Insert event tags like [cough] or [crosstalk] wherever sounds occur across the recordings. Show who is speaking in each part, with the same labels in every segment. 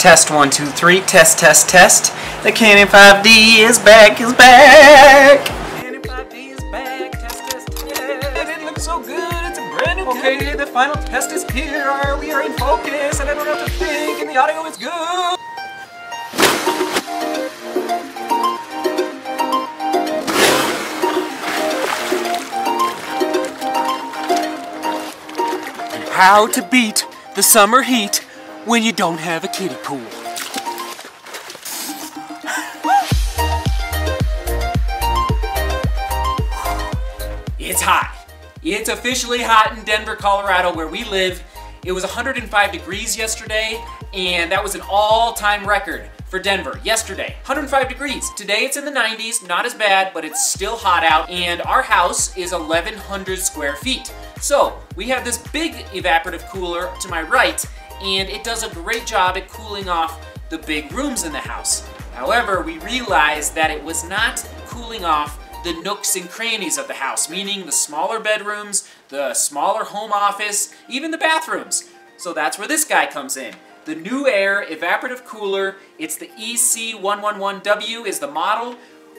Speaker 1: Test one, two, three. Test, test, test. The Canon 5D is back, is back. Canon 5D is back. Test, test, test. It looks so good. It's a brand new. Okay, the final test is here. We are in focus, and I don't have to think, and the audio is good. How to beat the summer heat when you don't have a kiddie pool. It's hot. It's officially hot in Denver, Colorado, where we live. It was 105 degrees yesterday, and that was an all-time record for Denver yesterday. 105 degrees. Today it's in the 90s, not as bad, but it's still hot out, and our house is 1,100 square feet. So, we have this big evaporative cooler to my right, and it does a great job at cooling off the big rooms in the house. However, we realized that it was not cooling off the nooks and crannies of the house, meaning the smaller bedrooms, the smaller home office, even the bathrooms. So that's where this guy comes in. The NewAir Evaporative Cooler, it's the EC111W is the model.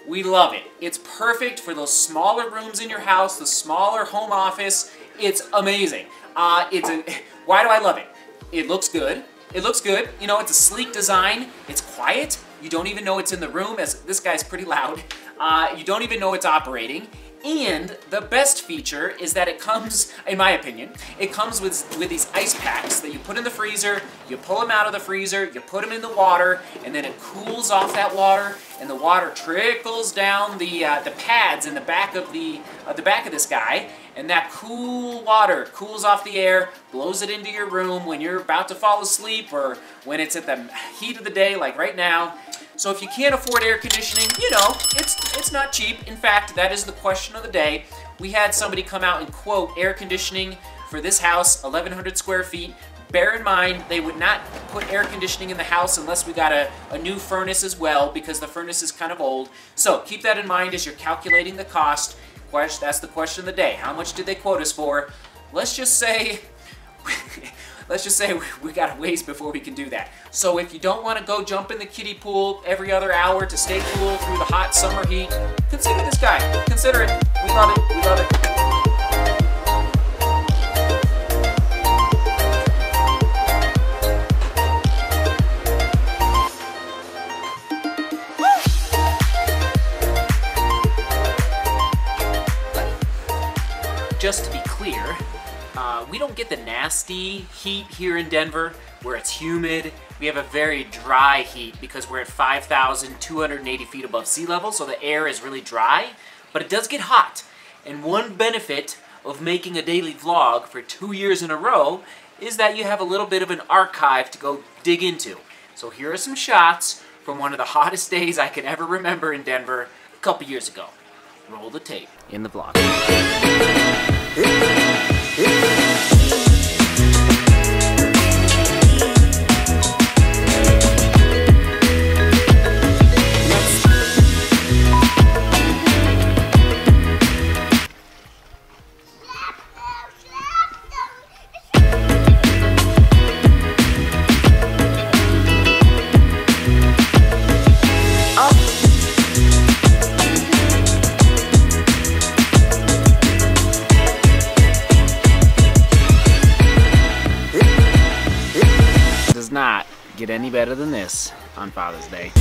Speaker 1: We love it. It's perfect for those smaller rooms in your house, the smaller home office. It's amazing. Uh, it's a, [laughs] why do I love it? It looks good. It looks good. You know, it's a sleek design. It's quiet. You don't even know it's in the room, as this guy's pretty loud. Uh, you don't even know it's operating. And the best feature is that it comes, in my opinion, it comes with, with these ice packs that you put in the freezer, you pull them out of the freezer, you put them in the water, and then it cools off that water, and the water trickles down the, uh, the pads in the back of the, uh, the back of this guy, and that cool water cools off the air, blows it into your room when you're about to fall asleep or when it's at the heat of the day like right now, so if you can't afford air conditioning, you know, it's, it's not cheap. In fact, that is the question of the day. We had somebody come out and quote air conditioning for this house, 1,100 square feet. Bear in mind, they would not put air conditioning in the house unless we got a, a new furnace as well, because the furnace is kind of old. So keep that in mind as you're calculating the cost. That's the question of the day. How much did they quote us for? Let's just say [laughs] let's just say we got a ways before we can do that. So if you don't want to go jump in the kiddie pool every other hour to stay cool through the hot summer heat, consider this guy. Consider it. We love it. We love it. Just to be clear, uh, we don't get the nasty heat here in Denver where it's humid. We have a very dry heat because we're at 5,280 feet above sea level, so the air is really dry, but it does get hot. And one benefit of making a daily vlog for two years in a row is that you have a little bit of an archive to go dig into. So here are some shots from one of the hottest days I can ever remember in Denver a couple years ago. Roll the tape in the vlog. Does get any better than this on Father's Day.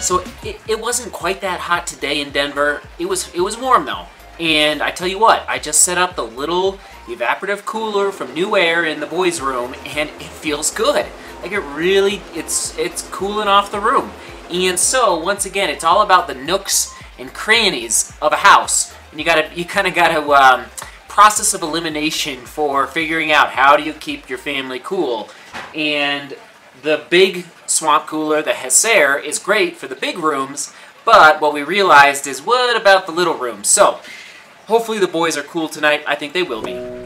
Speaker 1: So it, it wasn't quite that hot today in Denver. It was it was warm though. And I tell you what, I just set up the little evaporative cooler from NewAir in the boys' room and it feels good. Like it really, it's, it's cooling off the room. And so, once again, it's all about the nooks and crannies of a house. And you gotta, you kinda gotta, um, process of elimination for figuring out how do you keep your family cool. And the big swamp cooler, the Hessaire, is great for the big rooms, but what we realized is, what about the little rooms? So, hopefully the boys are cool tonight. I think they will be.